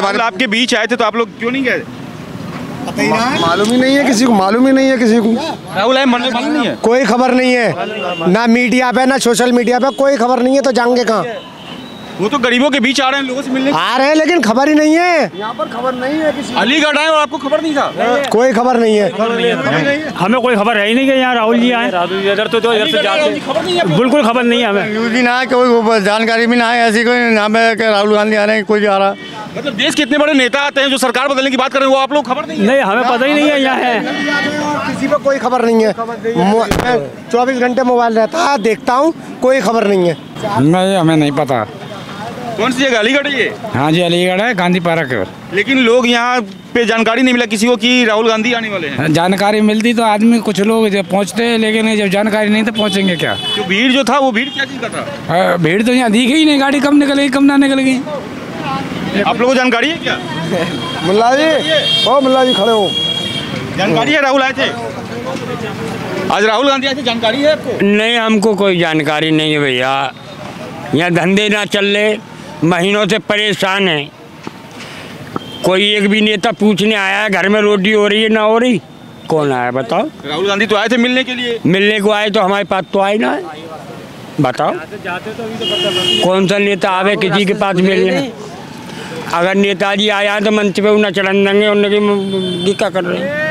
राहुल आपके बीच आए थे तो आप लोग क्यों नहीं गए? मालूम ही नहीं है किसी को मालूम ही नहीं है किसी को। राहुल आए मन मालूम नहीं है? कोई खबर नहीं है। ना मीडिया पे ना सोशल मीडिया पे कोई खबर नहीं है तो जाएँगे कहाँ? वो तो गरीबों के बीच आ रहे हैं लोगों से मिलने। आ रहे हैं लेकिन खबर ही नहीं है। यहाँ पर खबर नहीं है किसी अलीगढ़ आए और आपको खबर नहीं था? कोई खबर नहीं है। हमें कोई खबर है ही नहीं कि यहाँ राहुल जी आए। इधर तो तो इधर से जाते। खबर नहीं है बिल्कुल खबर नहीं है हमें। न्यूज़ ही ना कोई जानकारी भी ना है ऐसी कोई ना राहुल गांधी आ रहे हैं कोई भी आ रहा। मतलब देश के इतने बड़े नेता आते हैं जो सरकार बदलने की बात कर रहे हैं वो आप लोग खबर नहीं है नहीं हमें पता ही नहीं है यहाँ है। किसी पे कोई खबर नहीं है। चौबीस घंटे मोबाइल रहता है देखता हूँ कोई खबर नहीं है। नहीं हमें नहीं पता। कौन सी जगह? अलीगढ़ है ये हाँ जी अलीगढ़ है गांधी पार्क। लेकिन लोग यहाँ पे जानकारी नहीं मिला किसी को कि राहुल गांधी आने वाले हैं। जानकारी मिलती तो आदमी कुछ लोग जब पहुँचते हैं लेकिन जब जानकारी नहीं तो पहुँचेंगे क्या? जो भीड़ जो था वो भीड़ क्या चीज़ का था? भीड़ तो यहाँ दिखी ही नहीं गाड़ी कब निकलेगी कम ना निकलेगी? आप लोगों को जानकारी? है क्या मुल्ला जी ओ मुल्ला जी खड़े हो। जानकारी है राहुल आए थे? आज राहुल गांधी आए थे जानकारी है आपको? नहीं हमको कोई जानकारी नहीं है भैया। यहाँ धंधे ना चल रहे महीनों से परेशान है। कोई एक भी नेता पूछने आया है घर में रोटी हो रही है ना हो रही? कौन आया बताओ? राहुल गांधी तो आए थे मिलने के लिए। मिलने को आए तो हमारे पास तो आए ना है। बताओ। कौन सा नेता आवे किसी के पास मिलने? अगर नेताजी आया तो मंच पे उन्हें चढ़न देंगे उनकी कर रहे हैं।